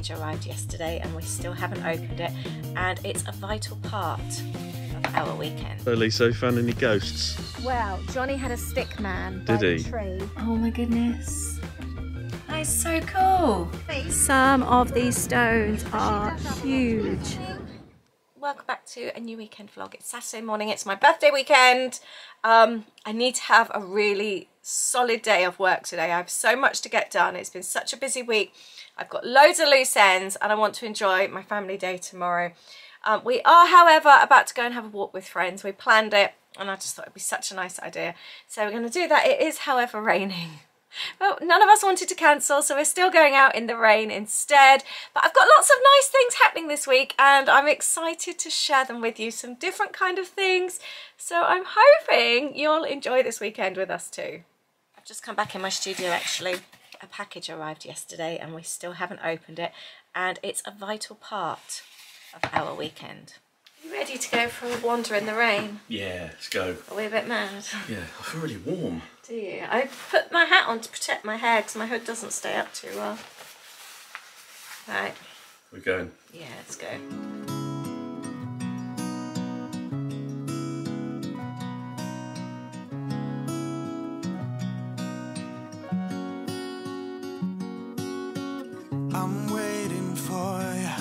package arrived yesterday and we still haven't opened it and it's a vital part of our weekend. So Lisa, found any ghosts? Well, Johnny had a stick man Did by he? the tree. Oh my goodness. That is so cool. Some of these stones are huge. Welcome back to a new weekend vlog. It's Saturday morning, it's my birthday weekend. Um, I need to have a really solid day of work today. I have so much to get done. It's been such a busy week. I've got loads of loose ends and I want to enjoy my family day tomorrow. Um, we are, however, about to go and have a walk with friends. We planned it and I just thought it'd be such a nice idea. So we're going to do that. It is, however, raining. Well, none of us wanted to cancel, so we're still going out in the rain instead. But I've got lots of nice things happening this week and I'm excited to share them with you, some different kind of things. So I'm hoping you'll enjoy this weekend with us too. I've just come back in my studio actually. A package arrived yesterday and we still haven't opened it and it's a vital part of our weekend. You ready to go for a wander in the rain? Yeah, let's go. Are we a bit mad? Yeah, I feel really warm. Do you? I put my hat on to protect my hair because my hood doesn't stay up too well. Right, We're going. yeah, let's go. For you.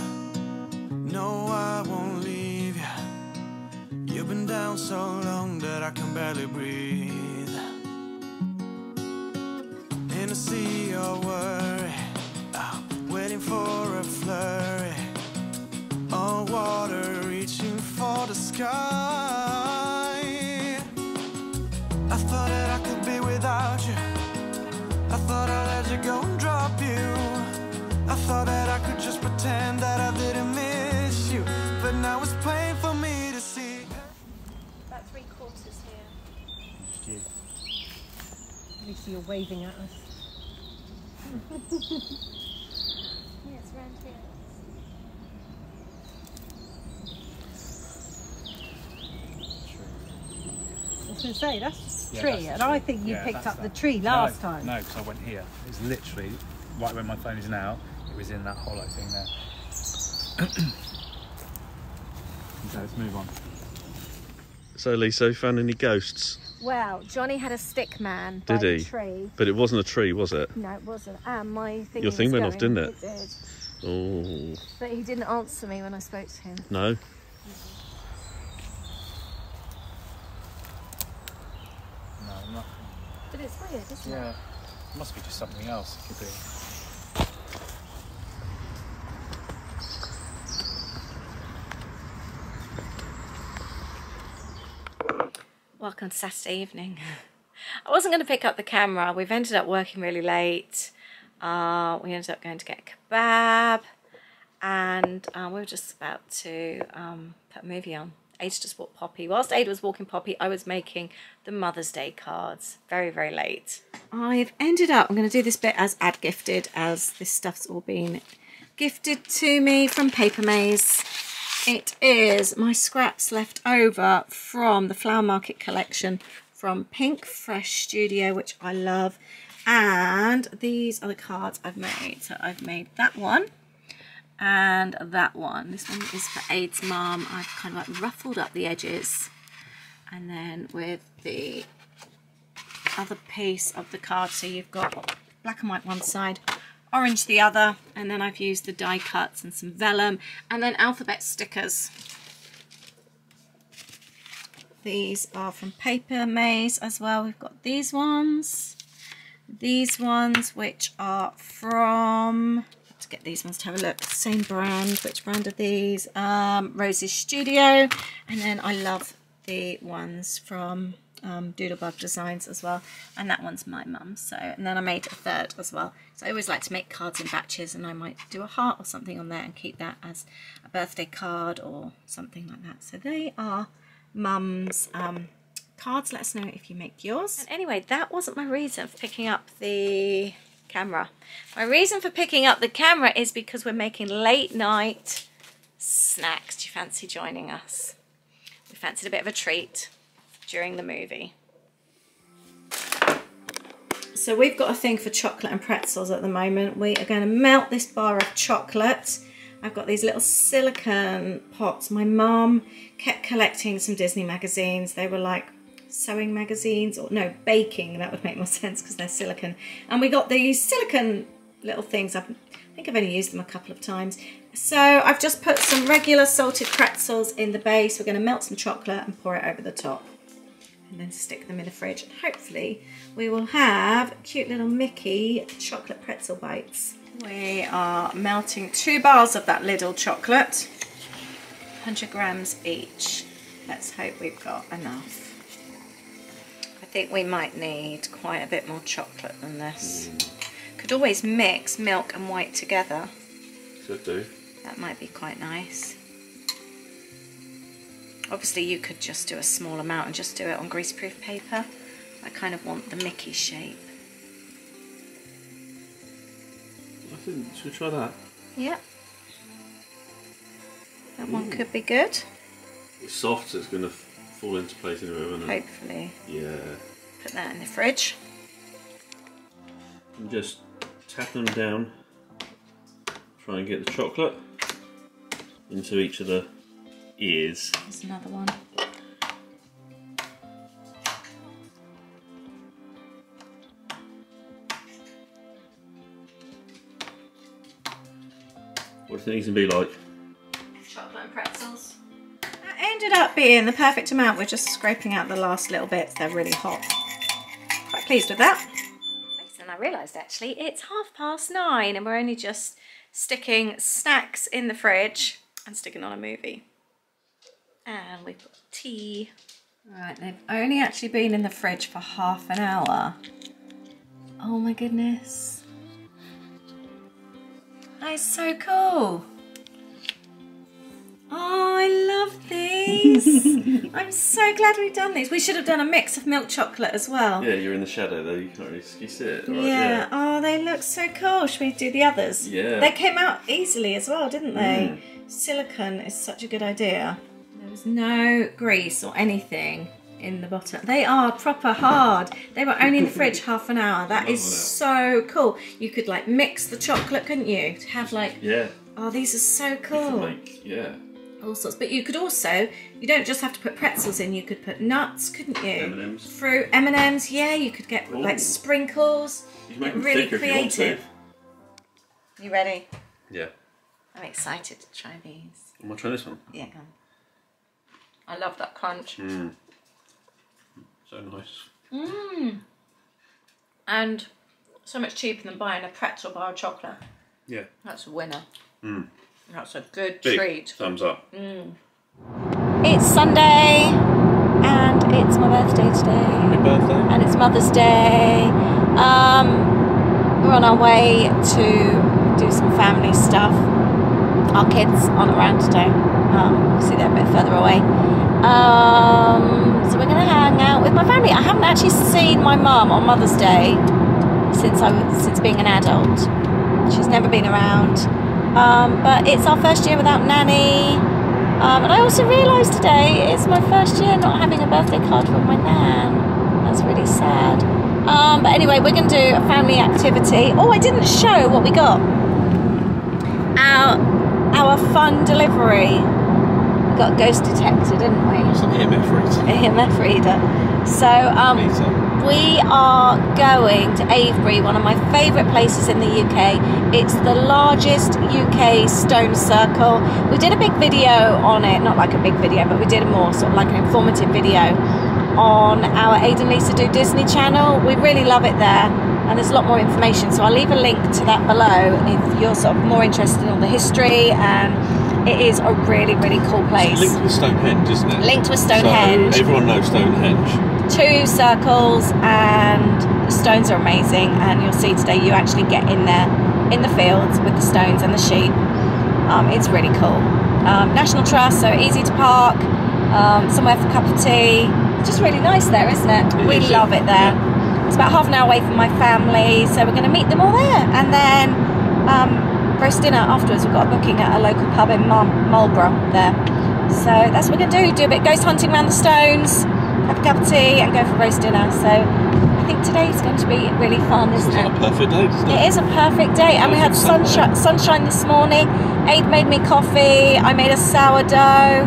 No, I won't leave you. You've been down so long that I can barely breathe. In a sea of worry, I'm waiting for a flurry. All water reaching for the sky. I thought that I could be without you. I thought I'd let you go and drop you. I thought that I pretend that I didn't miss you. But now it's plain for me to see. About three quarters here. Just At least you're waving at us. Yeah, it's around here. I was going to say, that's just a Yeah, tree, that's the and I think you Yeah, picked that's up the tree last no, time. No, because I went here. It's literally right where my phone is now. It was in that hollow thing there. okay, let's move on. So Lisa, found any ghosts? Well, Johnny had a stick man Did by the he? tree. But it wasn't a tree, was it? No, it wasn't. And my thing Your thing was went off, didn't it? It did. Oh, But he didn't answer me when I spoke to him. no. No, nothing. But it's weird, isn't it? Yeah, must be just something else. It could be. Welcome to Saturday evening. I wasn't going to pick up the camera. We've ended up working really late. Uh, we ended up going to get a kebab and uh, we were just about to um, put a movie on. Ade just walked Poppy. Whilst Ade was walking Poppy, I was making the Mother's Day cards. Very, very late. I've ended up, I'm going to do this bit as ad gifted as this stuff's all been gifted to me from Paper Maze. It is my scraps left over from the Flower Market collection from Pink Fresh Studio, which I love. And these are the cards I've made. So I've made that one and that one. This one is for Ade's mum. I've kind of like ruffled up the edges. And then with the other piece of the card, so you've got black and white one side, orange the other, and then I've used the die cuts and some vellum, and then alphabet stickers. These are from Paper Maze as well. We've got these ones, these ones, which are from, let's get these ones to have a look, same brand, which brand are these? Um, Rose's Studio, and then I love the ones from um, Doodlebug Designs as well, and that one's my mum's. So, and then I made a third as well. So I always like to make cards in batches, and I might do a heart or something on there and keep that as a birthday card or something like that. So they are mum's um, cards. Let us know if you make yours. And anyway, that wasn't my reason for picking up the camera. My reason for picking up the camera is because we're making late night snacks. Do you fancy joining us? We fancied a bit of a treat during the movie. So we've got a thing for chocolate and pretzels at the moment. We are going to melt this bar of chocolate. I've got these little silicone pots. My mum kept collecting some Disney magazines. They were like sewing magazines or no, baking. That would make more sense because they're silicone. And we got these silicone little things. I've, I think I've only used them a couple of times. So I've just put some regular salted pretzels in the base. We're going to melt some chocolate and pour it over the top and then stick them in the fridge. And hopefully we will have cute little Mickey chocolate pretzel bites. We are melting two bars of that Lidl chocolate, 100 grams each. Let's hope we've got enough. I think we might need quite a bit more chocolate than this. Mm. Could always mix milk and white together. Should do. That might be quite nice. Obviously you could just do a small amount and just do it on greaseproof paper. I kind of want the Mickey shape. I think, should we try that? Yep. That one could be good, It's soft, so it's going to fall into place anyway, won't it? hopefully. Yeah. Put that in the fridge. And just tap them down. Try and get the chocolate into each of the ears. There's another one. What do you think these can be like? Chocolate and pretzels. That ended up being the perfect amount. We're just scraping out the last little bits. They're really hot. Quite pleased with that. And I realised actually it's half past nine and we're only just sticking snacks in the fridge and sticking on a movie. And we've got tea. Right, they've only actually been in the fridge for half an hour. Oh my goodness. That is so cool. Oh, I love these. I'm so glad we've done these. We should have done a mix of milk chocolate as well. Yeah, you're in the shadow though, you can't really you see it. Alright, yeah. Oh, they look so cool. Should we do the others? Yeah. They came out easily as well, didn't they? Hmm. Silicone is such a good idea. There was no grease or anything in the bottom. They are proper hard. They were only in the fridge half an hour. That is so cool. You could like mix the chocolate, couldn't you? To have like, Yeah. oh, these are so cool. make, yeah. All sorts. But you could also, you don't just have to put pretzels in. You could put nuts, couldn't you? M&Ms. Fruit, M and M's. Yeah, you could get Ooh. like sprinkles. You can make them really if you creative. You ready? Yeah. I'm excited to try these. I'm gonna try this one. Yeah, go on. I love that crunch. Mm. So nice. Mm. And so much cheaper than buying a pretzel bar of chocolate. Yeah. That's a winner. Mm. That's a good Big treat. thumbs up. It's Sunday and it's my birthday today. Happy birthday. and it's Mother's Day. Um, we're on our way to do some family stuff. Our kids aren't around today. Um, obviously they're a bit further away. Um, so we're going to hang out with my family. I haven't actually seen my mum on Mother's Day since I since being an adult. She's never been around. Um, but it's our first year without nanny. Um, and I also realised today it's my first year not having a birthday card from my nan. That's really sad. Um, but anyway, we're going to do a family activity. Oh, I didn't show what we got. Our our fun delivery. Got ghost detector, didn't we? It's an EMF reader. EMF reader. So um, we are going to Avebury, one of my favourite places in the UK. It's the largest UK stone circle. We did a big video on it, not like a big video, but we did a more sort of like an informative video on our Ade and Lisa Do Disney channel. We really love it there, and there's a lot more information. So I'll leave a link to that below if you're sort of more interested in all the history. And it is a really, really cool place. Linked with Stonehenge, isn't it? Linked with Stonehenge So everyone knows Stonehenge. two circles and the stones are amazing and you'll see today you actually get in there in the fields with the stones and the sheep um, it's really cool um, national trust so easy to park um, somewhere for a cup of tea it's just really nice there isn't it, It we is, love yeah. it there it's about half an hour away from my family so we're going to meet them all there and then um, roast dinner afterwards we've got a booking at a local pub in Mar- Marlborough there so that's what we're going to do do a bit ghost hunting around the stones have a cup of tea and go for roast dinner. So I think today's going to be really fun, isn't It's it? like a perfect day, isn't It it? is a perfect day, and we had sunshine, sunshine this morning. Ade made me coffee. I made a sourdough.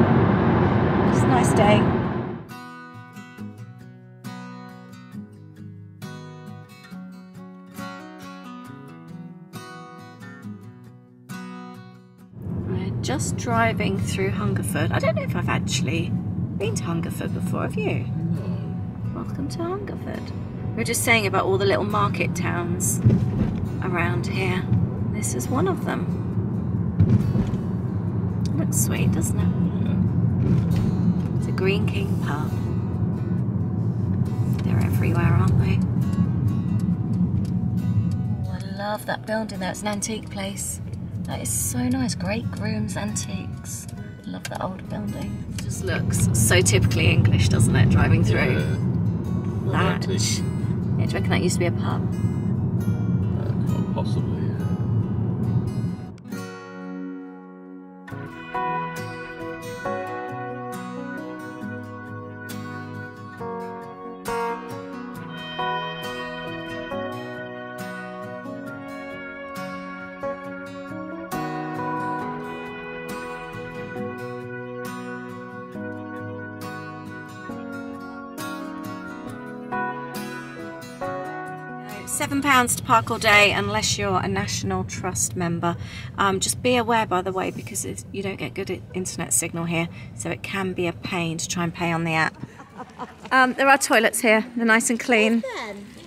It's a nice day. Just driving through Hungerford. I don't know if I've actually been to Hungerford before. Have you? Hmm. Welcome to Hungerford. We were just saying about all the little market towns around here. This is one of them. Looks sweet, doesn't it? It's a Greene King pub. They're everywhere, aren't they? Oh, I love that building there. It's an antique place. That is so nice. Great Grooms Antiques. I love that old building. It just looks so typically English, doesn't it? Driving through. Yeah. Latch. Antique. Yeah, do you reckon that used to be a pub? Uh, possibly, yeah. Seven pounds to park all day unless you're a National Trust member. Um, just be aware, by the way, because you don't get good internet signal here, so it can be a pain to try and pay on the app. Um, there are toilets here. They're nice and clean.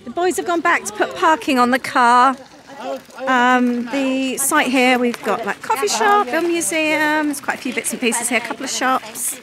The boys have gone back to put parking on the car. Um, the site here, we've got like coffee shop, film museum. There's quite a few bits and pieces here. A couple of shops.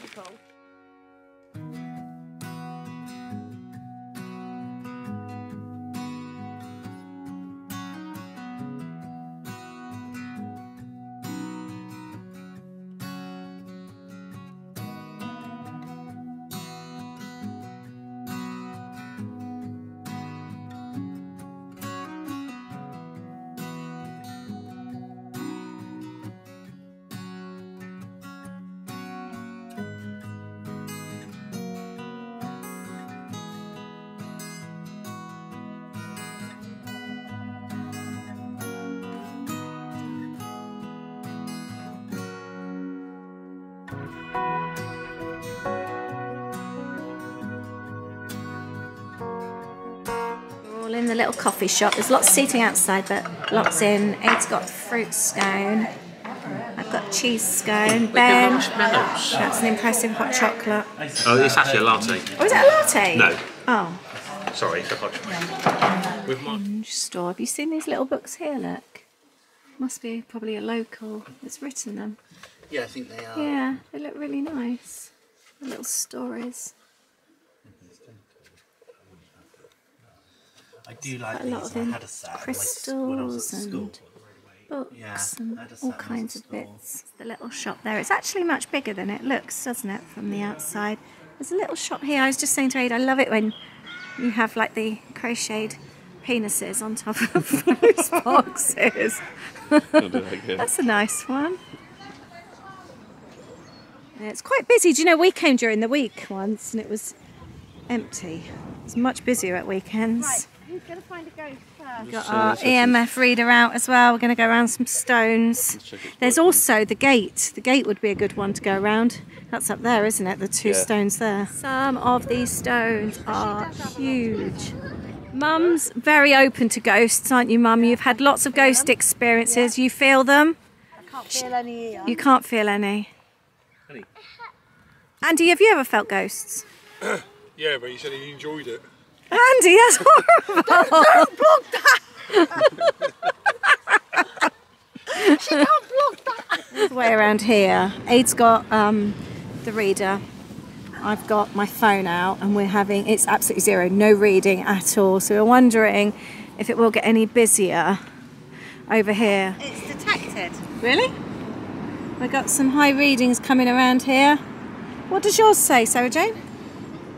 We're all in the little coffee shop. There's lots of seating outside, but lots in. Ade's got fruit scone. I've got cheese scone. Ben, that's an impressive hot chocolate. Oh, it's actually a latte. Oh, is it a latte? No. Oh, Sorry, it's a hot chocolate. With my orange store. Have you seen these little books here? Look. Must be probably a local that's written them. Yeah, I think they are. Yeah, they look really nice. The little stories. I do like Quite a lot these. of I them. had a set of, when I was Crystals at school. and books Yeah, and I had a all set when I was kinds of bits. The little shop there. It's actually much bigger than it looks, doesn't it, from the outside? There's a little shop here. I was just saying to Ade, I love it when you have like the crocheted penises on top of those boxes. That's a nice one. Yeah, it's quite busy. Do you know we came during the week once and it was empty. It's much busier at weekends. Who's going to find a ghost first? Got So our let's EMF reader out as well. We're going to go around some stones. There's working. also the gate. The gate would be a good one to go around. That's up there, isn't it? The two Yeah. stones there. Some of these stones are huge. Mum's very open to ghosts, aren't you, Mum? You've had lots of ghost experiences. You feel them? I can't feel any here. You can't feel any. Honey. Andy, have you ever felt ghosts? Yeah, but you said he enjoyed it. Andy, that's horrible. She can't block the way around here. Ade's got um, the reader. I've got my phone out, and we're having it's absolutely zero, no reading at all. So we're wondering if it will get any busier over here. It's detected. Really? We've got some high readings coming around here. What does yours say, Sarah Jane?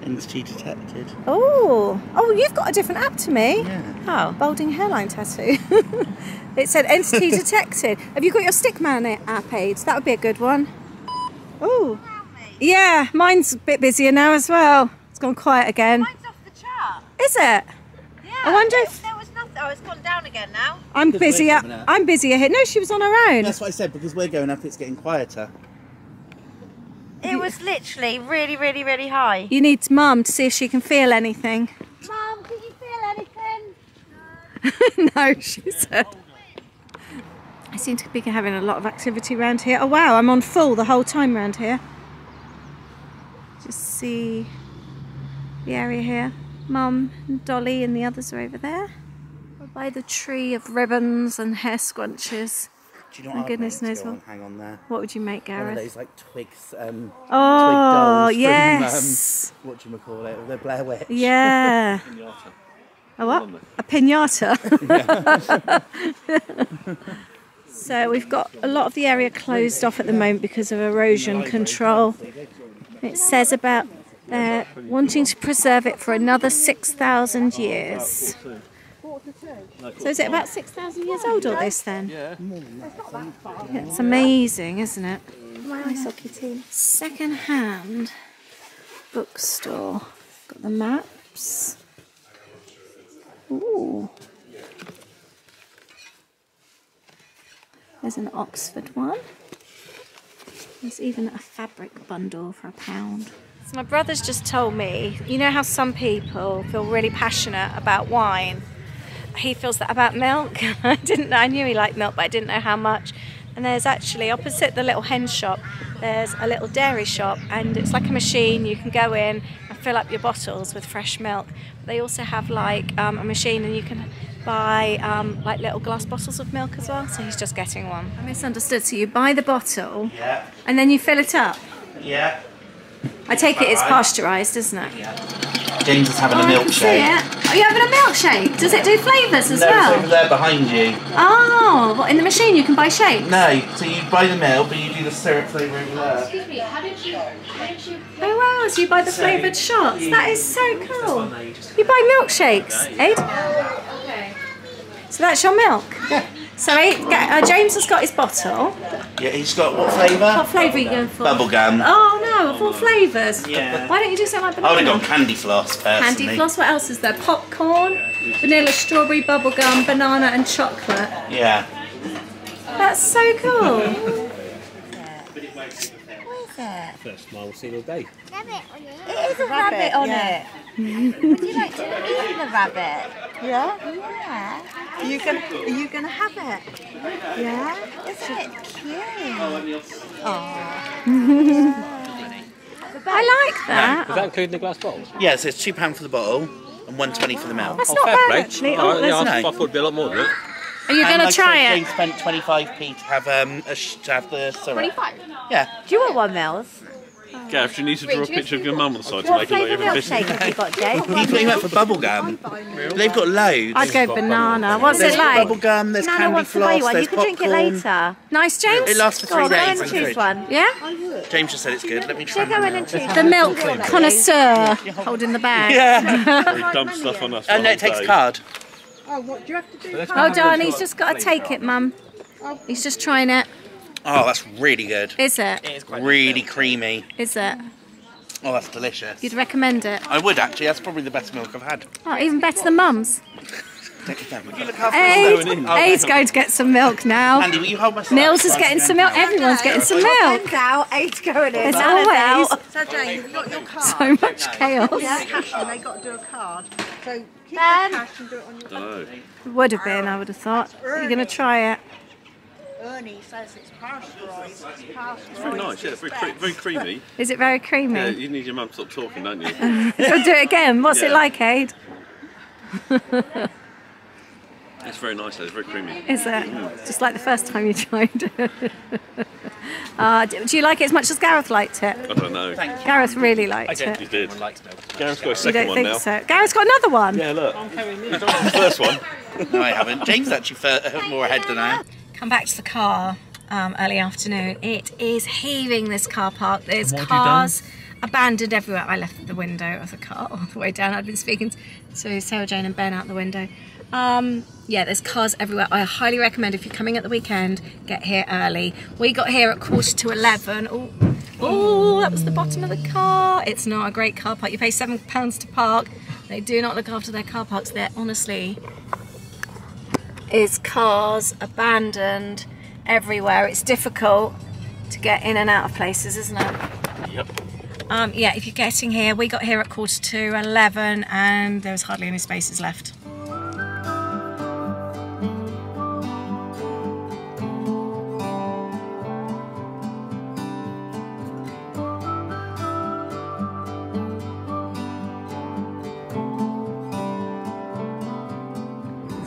Entity detected. Oh, oh, you've got a different app to me. Yeah. Oh, balding hairline tattoo. it said entity detected. Have you got your Stickman app, Ade? That would be a good one. Oh, yeah, mine's a bit busier now as well. It's gone quiet again. Mine's off the chart. Is it? Yeah. I wonder if There was nothing. Oh, it's gone down again now. I'm Because we're busier. I'm busier here. No, she was on her own. That's what I said because we're going up. It's getting quieter. It was literally really, really, really high. You need mum to see if she can feel anything. Mum, can you feel anything? no, she said. I seem to be having a lot of activity around here. Oh wow, I'm on full the whole time around here. Just see the area here. Mum and Dolly and the others are over there. We're by the tree of ribbons and hair scrunches. Do you know My what? I'd goodness knows what. Hang on there. What would you make, One of Gareth? those like twigs. Um, Oh, twig dolls yes. From, um, what do you call it? The Blair Witch. Yeah. A what? A pinata. so we've got a lot of the area closed off at the moment because of erosion control. It says about uh, wanting to preserve it for another 6,000 years. So is it about 6,000 years old all this then? Yeah. It's amazing, isn't it? Nice hockey team. Second hand bookstore. Got the maps. Ooh. There's an Oxford one. There's even a fabric bundle for a pound. So my brother's just told me, you know how some people feel really passionate about wine? He feels that about milk. I didn't know, I knew he liked milk, but I didn't know how much. And there's actually opposite the little hen shop, there's a little dairy shop, and it's like a machine. You can go in and fill up your bottles with fresh milk. They also have like um, a machine, and you can buy um, like little glass bottles of milk as well. So he's just getting one. I misunderstood. So you buy the bottle, Yeah. and then you fill it up. Yeah. I take it it's Alright. pasteurised, isn't it? James is having Oh, a I can see milkshake. it. Are you having a milkshake? Does it do flavours as No, it's over well? there behind you. Oh, what in the machine you can buy shakes? No, so you buy the milk, but you do the syrup flavour over there. Excuse me, how did you, how did you Oh wow, so you buy the So, flavoured shots. That is so cool. You buy milkshakes, Ade? So that's your milk? Yeah. So Ade, get- uh, James has got his bottle. Yeah, he's got what flavour? What flavour are you going for? Bubblegum. Oh no, of all flavours. Yeah. Why don't you do something like banana? I would banana? have gone candy floss personally. Candy floss, what else is there? Popcorn, vanilla, strawberry, bubblegum, banana and chocolate. Yeah. That's so cool. First smile we'll see all day. Rabbit. It is a rabbit, on it. Would you like to eat the rabbit? Yeah? Yeah. Are you gonna are you gonna have it? Yeah? Isn't it cute? I like that. that. Is that including the glass bottles? Yeah, so it's two pound for the bottle and one twenty for the milk. That's Oh, not fair bad play. actually. Oh, yeah, there's- I, no. I thought it'd be a lot more than. Are you And going to like I try said, it? Jane spent twenty five p to have um a sh- to have the syrup. Twenty five. Yeah. Do you want one, Mills? Gav, do you need to draw a picture of your mum on the side to make it look flavour even milkshake business? have you got, Jay? You put him out for bubblegum. They've got loads. I'd go banana. What's it like? bubblegum, there's Nana candy wants to buy floss, you one. there's You can drink it popcorn. later. Nice, James? It lasts for three on, go days. in in and the choose one. Yeah? James just said it's good. Let me try. Go go the in and milk. choose The milk connoisseur holding the bag. Yeah. They dump stuff on us. Oh the no, it whole takes day. Oh, card. Hold on, he's just got to take it, Mum. He's just trying it. Oh, that's really good. Is it? It is quite Really creamy. Is it? Oh, that's delicious. You'd recommend it? I would actually. That's probably the best milk I've had. Oh, even better than Mum's. Take it down. Will you look after Ade. Oh, Ade's going to get some milk now. Andy, will you hold my slice? Mills is getting some milk. Everyone's getting some milk. Pens out, eight's going in. It's always. So Jane, you've got your card. so much chaos. Yeah, cash in, they got to do a card. So keep Ben. the cash and do it on your Dunno. Would have been, I would have thought. You're going to try it. Ernie says it's pasteurised. It's pasteurised. Very nice, yeah, very, cre- very creamy. Is it very creamy? Yeah, you need your mum to stop talking, don't you? Go do it again. What's it like, Ade? It's very nice, though, it's very creamy. Is it? Just like the first time you tried it. uh, do do you like it as much as Gareth liked it? I don't know. Gareth really liked You it. did. Gareth's got a You second don't one think now. so? Gareth's got another one. Yeah, look. He's on the first one. No, I haven't. James actually fur- more ahead than I am. Come back to the car um, early afternoon. It is heaving this car park. There's And what have you cars abandoned everywhere. I left the window of the car all the way down. I'd been speaking to So Sarah Jane and Ben out the window. Um, yeah, there's cars everywhere. I highly recommend if you're coming at the weekend, get here early. We got here at quarter to 11. Oh, oh, that was the bottom of the car. It's not a great car park. You pay £7 to park. They do not look after their car parks. They're honestly is cars abandoned everywhere. It's difficult to get in and out of places, isn't it? Yep. Um, yeah, if you're getting here, we got here at quarter to 11 and there was hardly any spaces left.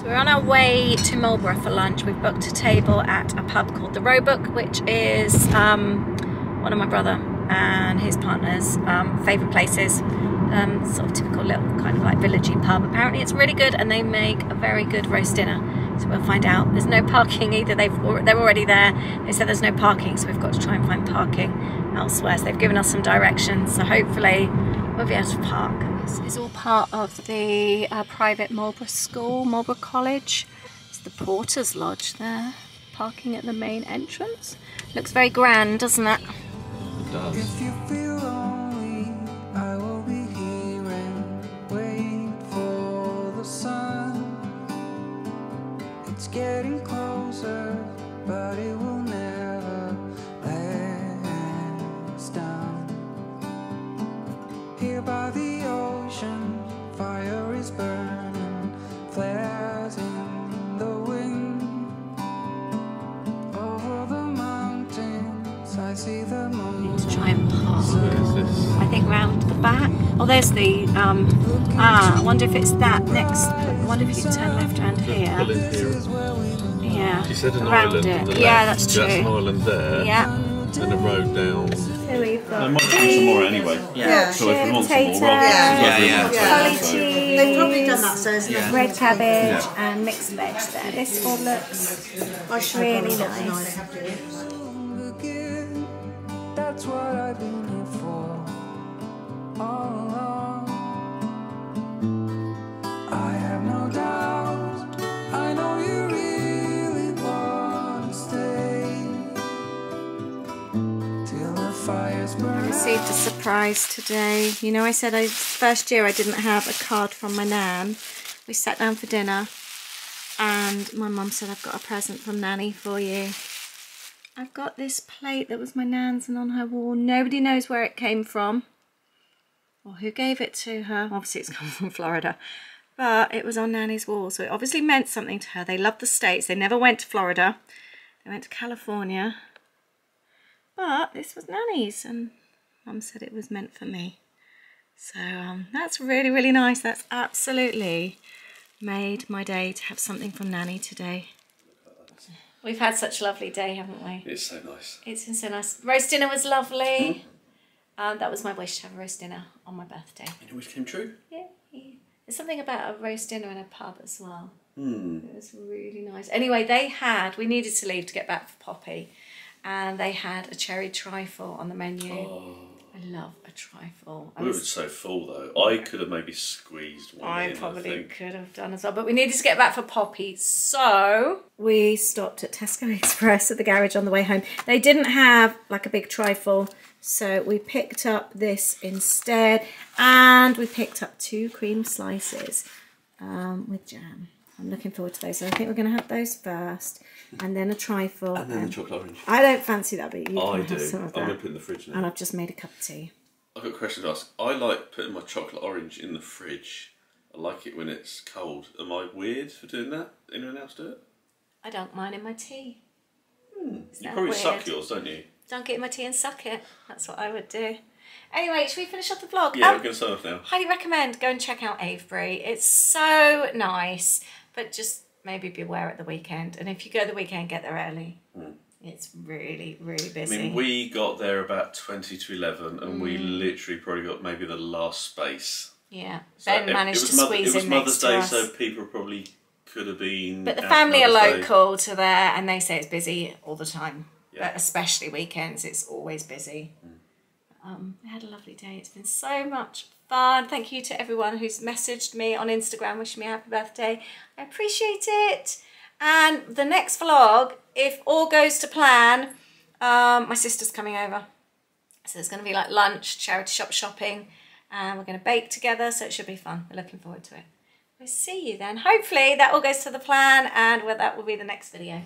We're on our way to Marlborough for lunch. We've booked a table at a pub called the Roebuck, which is um, one of my brother and his partner's um, favourite places. Um, sort of typical little kind of like villagey pub. Apparently it's really good and they make a very good roast dinner. So we'll find out. There's no parking either. They've, they're already there. They said there's no parking, so we've got to try and find parking elsewhere. So they've given us some directions. So hopefully we'll be able to park. This is all part of the uh, private Marlborough School, Marlborough College. It's the Porter's Lodge there. Parking at the main entrance. Looks very grand, doesn't it? If you feel lonely, I will be here and wait for the sun. It's getting closer, but it will and this? I think round the back. Oh, there's the. Um, ah, I wonder if it's that next. I wonder if you turn left around here. here. Yeah. You said an around island it. on yeah, left. that's That's an island there. Yeah. And a road down. Here we've got There might be some more anyway. Yeah. So if we want some more, Potato. we'll Yeah, yeah, yeah. Holly So- cheese. They've probably done that, so isn't it? Red cabbage Yeah. and mixed veg there. This all looks I should really have got the nice. again. That's what I've been received a surprise today. You know, I said I first year I didn't have a card from my nan. We sat down for dinner, and my mum said, "I've got a present from Nanny for you." I've got this plate that was my nan's and on her wall. Nobody knows where it came from or who gave it to her. Obviously, it's come from Florida, but it was on Nanny's wall, so it obviously meant something to her. They loved the States. They never went to Florida. They went to California. But this was Nanny's, and Mum said it was meant for me. So um, that's really, really nice. That's absolutely made my day to have something from Nanny today. We've had such a lovely day, haven't we? It's so nice. It's been so nice. Roast dinner was lovely. Um, that was my wish to have a roast dinner on my birthday. And know which came true? Yeah. There's something about a roast dinner in a pub as well. Hmm. It was really nice. Anyway, they had, we needed to leave to get back for Poppy, and they had a cherry trifle on the menu. Oh. I love a trifle. I We were so full though. I could have maybe squeezed one I in. I probably think. could have done as well, but we needed to get back for Poppy, so we stopped at Tesco Express at the garage on the way home. They didn't have like a big trifle, so we picked up this instead, and we picked up two cream slices um, with jam. I'm looking forward to those. So I think we're going to have those first, and then a trifle. And then the chocolate orange. I don't fancy that, but you I can do. have some I'm going to put in the fridge now. And. I've just made a cup of tea. I've got a question to ask. I like putting my chocolate orange in the fridge. I like it when it's cold. Am I weird for doing that? Anyone else do it? I don't mind in my tea. Is You that probably suck yours, don't you? It in my tea and suck it. That's what I would do. Anyway, should we finish off the vlog? Yeah, Um, we're going to sign off now. highly recommend go and check out Avebury. It's so nice, but just maybe beware at the weekend. And if you go the weekend, get there early. It's really, really busy. I mean, we got there about 20 to 11 and we Mm. literally probably got maybe the last space. yeah, So Ben it- managed to Mother- squeeze It was in Mother's Day, so people probably could have been. But the family are Mother's Day. local to there, and they say it's busy all the time. Yeah. But especially weekends, it's always busy. Um, I had a lovely day. It's been so much fun. Thank you to everyone who's messaged me on Instagram wishing me a happy birthday. I appreciate it. And the next vlog, if all goes to plan, um, my sister's coming over. So there's going to be like lunch, charity shop shopping, and we're going to bake together, so it should be fun. We're looking forward to it. We'll see you then. Hopefully that all goes to the plan and well, that will be the next video.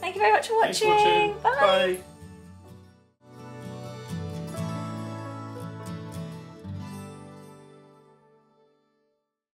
Thank you very much for watching. watching. Bye. Bye.